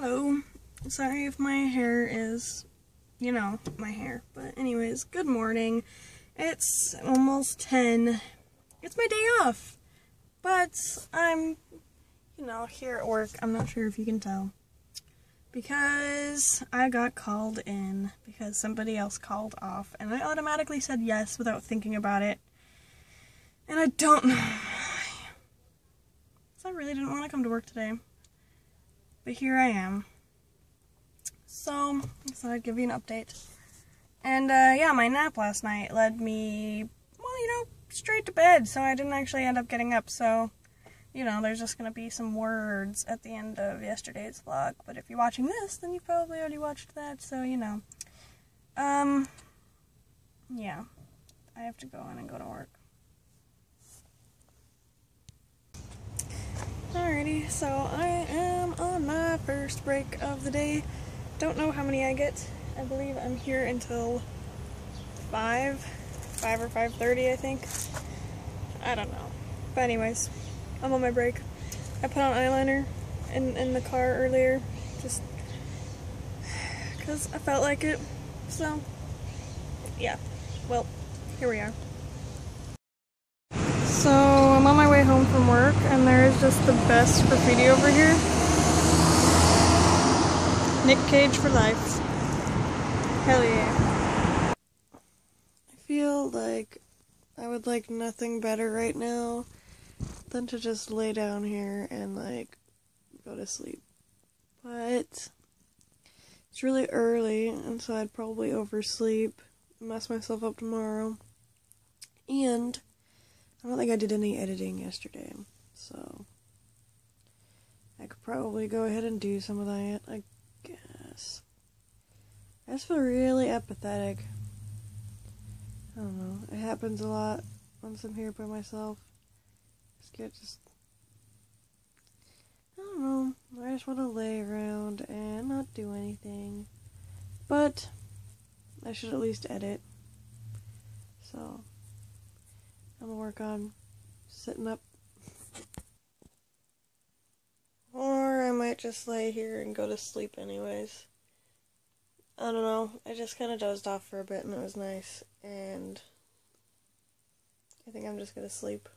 Hello. Sorry if my hair is, you know, my hair. But anyways, good morning. It's almost 10. It's my day off. But I'm, you know, here at work. I'm not sure if you can tell. Because I got called in because somebody else called off. And I automatically said yes without thinking about it. And I don't know why. So I really didn't want to come to work today. But here I am. So, I thought I'd give you an update. And, uh, yeah, my nap last night led me, well, you know, straight to bed, so I didn't actually end up getting up, so, you know, there's just gonna be some words at the end of yesterday's vlog. But if you're watching this, then you probably already watched that, so, you know. Um, yeah. I have to go in and go to work. Alrighty, so I am on my first break of the day. Don't know how many I get. I believe I'm here until 5, 5 or 5.30 I think. I don't know. But anyways, I'm on my break. I put on eyeliner in, in the car earlier, just because I felt like it. So, yeah. Well, here we are. So, I'm on my way home from work, and there is just the best graffiti over here. Nick Cage for life. Hell yeah. I feel like I would like nothing better right now than to just lay down here and like go to sleep. But it's really early, and so I'd probably oversleep, mess myself up tomorrow. And I don't think I did any editing yesterday, so I could probably go ahead and do some of that, I. I just feel really apathetic. I don't know. It happens a lot once I'm here by myself. Just get just. I don't know. I just want to lay around and not do anything. But I should at least edit. So I'm gonna work on sitting up. Or I might just lay here and go to sleep anyways. I don't know. I just kind of dozed off for a bit and it was nice. And I think I'm just gonna sleep.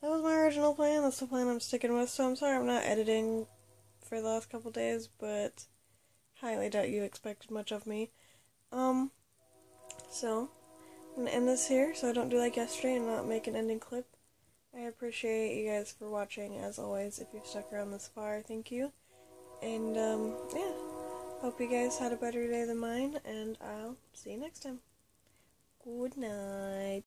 That was my original plan. That's the plan I'm sticking with. So I'm sorry I'm not editing for the last couple days, but highly doubt you expected much of me. Um, so I'm gonna end this here so I don't do like yesterday and not make an ending clip. I appreciate you guys for watching as always. If you've stuck around this far, thank you. And um, yeah, hope you guys had a better day than mine, and I'll see you next time. Good night.